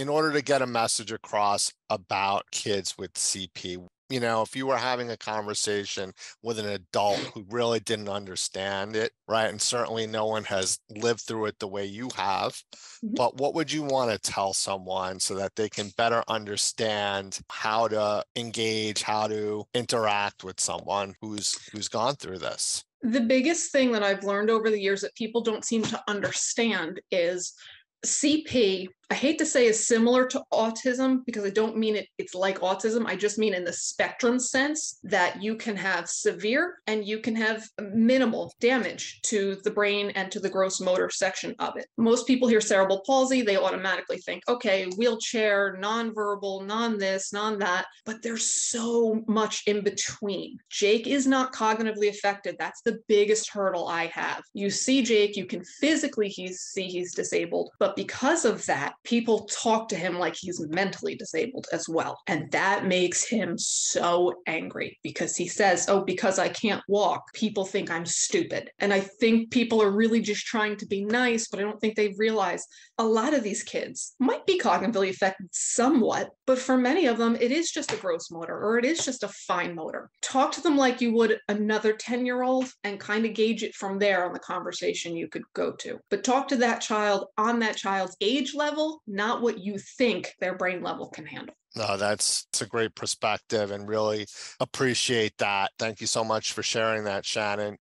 in order to get a message across about kids with CP, you know, if you were having a conversation with an adult who really didn't understand it, right? And certainly no one has lived through it the way you have, Mhm. but what would you want to tell someone so that they can better understand how to engage, how to interact with someone who's who's gone through this? The biggest thing that I've learned over the years that people don't seem to understand is CP, I hate to say is similar to autism because I don't mean it, it's like autism. I just mean in the spectrum sense that you can have severe and you can have minimal damage to the brain and to the gross motor section of it. Most people hear cerebral palsy, they automatically think, okay, wheelchair, nonverbal, non this, non that, but there's so much in between. Jake is not cognitively affected. That's the biggest hurdle I have. You see Jake, you can physically see he's disabled, but because of that, people talk to him like he's mentally disabled as well. And that makes him so angry because he says, Oh, because I can't walk, people think I'm stupid. And I think people are really just trying to be nice, but I don't think they realize a lot of these kids might be cognitively affected somewhat, but for many of them, it is just a gross motor or it is just a fine motor. Talk to them like you would another 10 year old and kind of gauge it from there on the conversation you could go to. But talk to that child on that child's age level, not what you think their brain level can handle. No, that's, that's a great perspective and really appreciate that. Thank you so much for sharing that, Shannon.